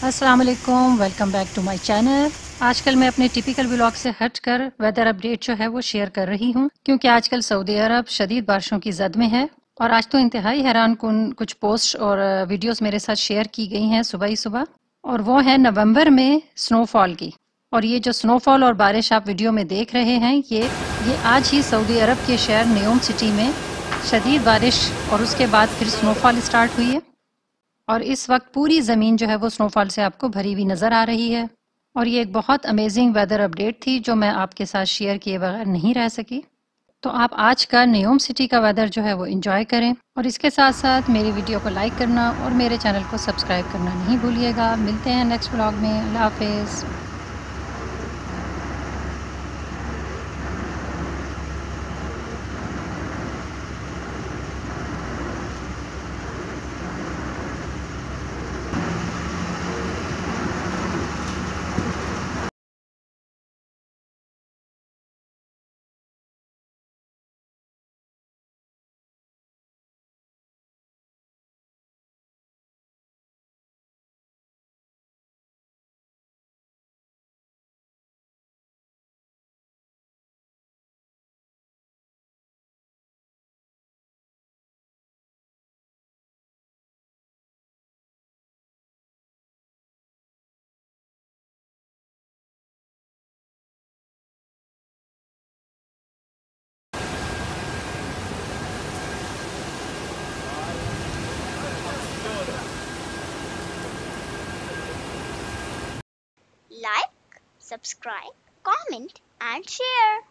अस्सलाम वालेकुम back to my channel आजकल मैं अपने टिपिकल ब्लॉग से हटकर वेदर अपडेट जो है वो शेयर कर रही हूँ, क्योंकि आजकल सऊदी अरब शदीद बारिशों की जद में है और आज तो इंतहाई हैरान कन कुछ पोस्ट और वीडियोस मेरे साथ शेयर की गई हैं सुबह ही सुबह। और वो है नवंबर में स्नोफॉल की। और ये जो स्नोफॉल और बारिश आप वीडियो में देख रहे हैं, ये ये आज ही सऊदी अरब के शहर न्योम सिटी में शदीद बारिश और उसके बाद फिर स्नोफॉल स्टार्ट हुई है। और इस वक्त पूरी ज़मीन जो है वो स्नोफॉल से आपको भरी हुई नज़र आ रही है। और ये एक बहुत अमेजिंग वेदर अपडेट थी जो मैं आपके साथ शेयर किए बगैर नहीं रह सकी। तो आप आज का न्योम सिटी का वेदर जो है वो इंजॉय करें और इसके साथ साथ मेरी वीडियो को लाइक करना और मेरे चैनल को सब्सक्राइब करना नहीं भूलिएगा। मिलते हैं नेक्स्ट ब्लॉग में। अल्लाह हाफिज़। Subscribe, comment and share.